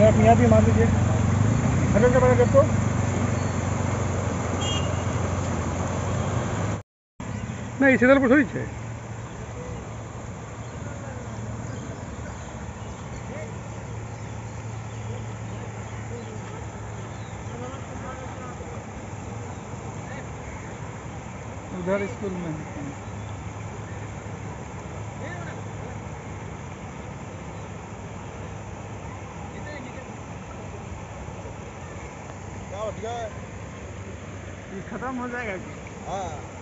मैं आप यहाँ भी मान लीजिए। हंड्रेड का बना देखो। नहीं, इसी तरह थोड़ी है उधर स्कूल में। ये खत्म हो जाएगा हाँ।